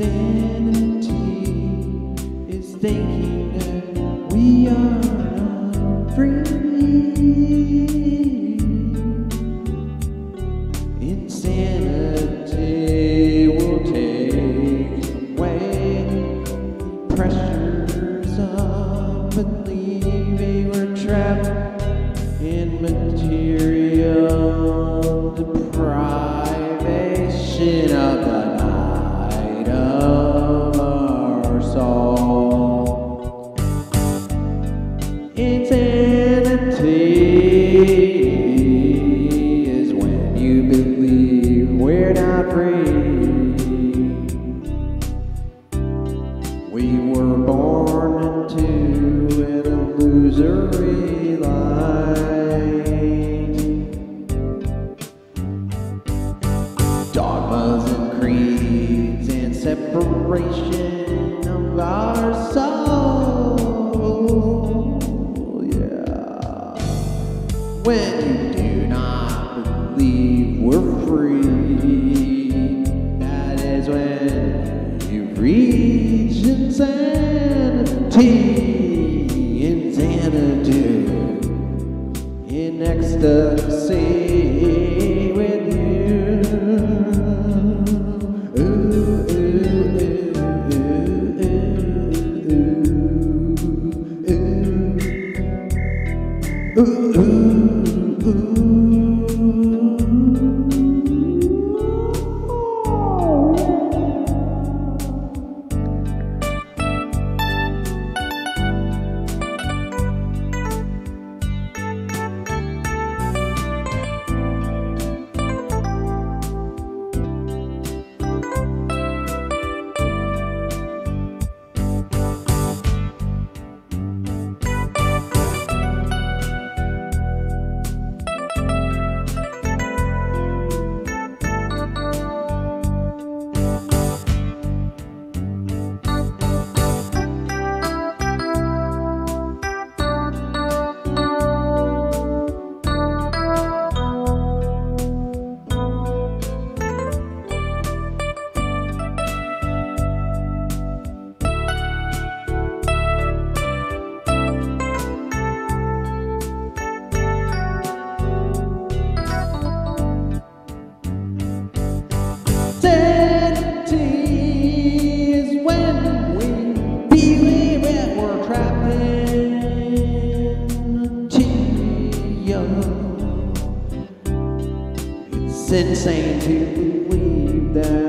insanity is thinking that we are not free. Insanity will take away pressures of believing we're trapped. were free. We were born into an illusory light. Dogmas and creeds and separation of our soul. Yeah. When you do not believe we're reach insanity, insanity, in ecstasy. It's insane to believe that.